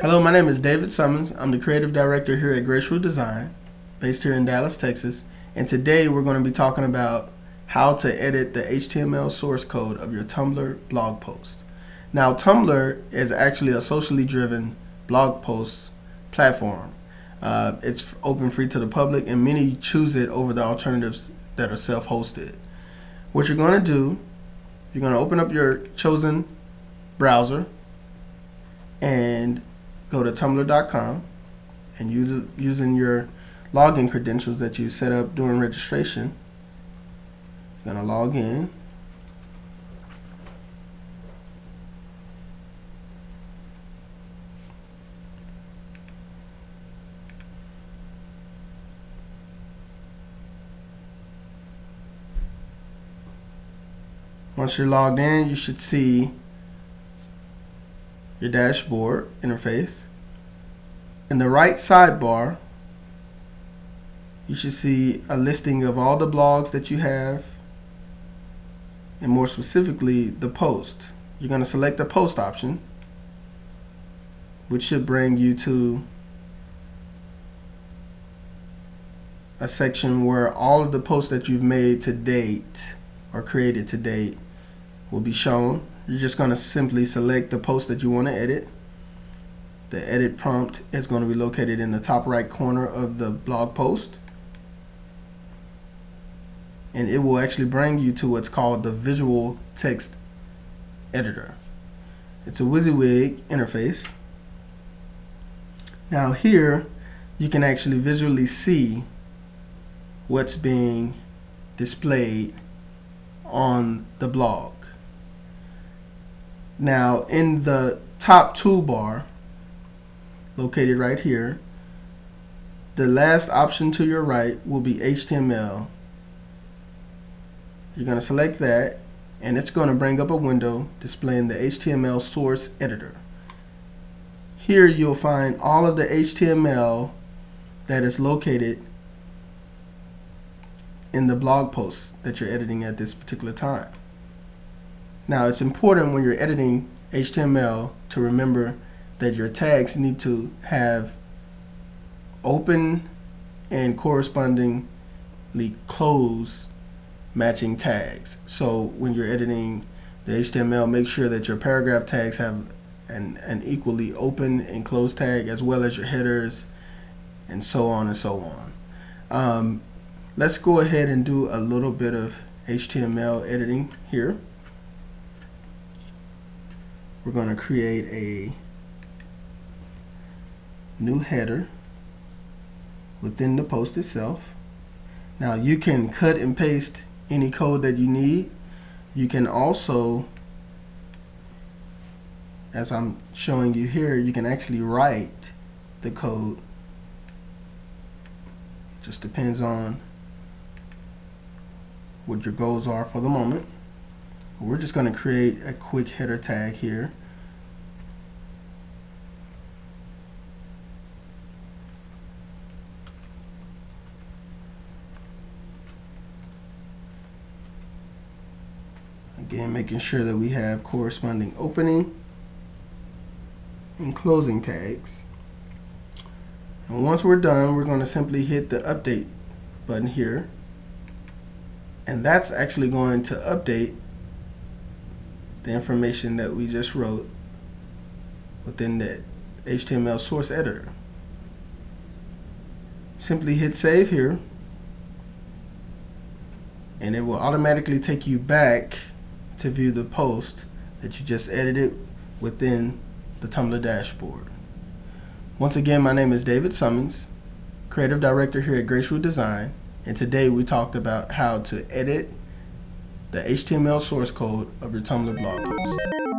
Hello, my name is David Summons. I'm the creative director here at Graceroot Design, based here in Dallas, Texas. And today we're going to be talking about how to edit the HTML source code of your Tumblr blog post. Now, Tumblr is actually a socially driven blog post platform. Uh, it's open free to the public, and many choose it over the alternatives that are self-hosted. What you're going to do, you're going to open up your chosen browser and go to tumblr.com and use, using your login credentials that you set up during registration, you're going to log in. Once you're logged in, you should see your dashboard interface. In the right sidebar, you should see a listing of all the blogs that you have and more specifically the post. You're going to select the post option which should bring you to a section where all of the posts that you've made to date or created to date will be shown. You're just going to simply select the post that you want to edit. The edit prompt is going to be located in the top right corner of the blog post. And it will actually bring you to what's called the visual text editor. It's a WYSIWYG interface. Now here you can actually visually see what's being displayed on the blog. Now in the top toolbar located right here the last option to your right will be HTML you're going to select that and it's going to bring up a window displaying the HTML source editor here you'll find all of the HTML that is located in the blog post that you're editing at this particular time. Now it's important when you're editing HTML to remember that your tags need to have open and correspondingly closed matching tags. So when you're editing the HTML, make sure that your paragraph tags have an, an equally open and closed tag as well as your headers and so on and so on. Um, let's go ahead and do a little bit of HTML editing here. We're going to create a new header within the post itself. Now you can cut and paste any code that you need. You can also, as I'm showing you here, you can actually write the code. Just depends on what your goals are for the moment. We're just going to create a quick header tag here. Again, making sure that we have corresponding opening and closing tags. And once we're done, we're going to simply hit the update button here and that's actually going to update the information that we just wrote within the HTML source editor. Simply hit save here and it will automatically take you back to view the post that you just edited within the Tumblr dashboard. Once again, my name is David Summons, Creative Director here at Graceroot Design and today we talked about how to edit the HTML source code of your Tumblr blog post.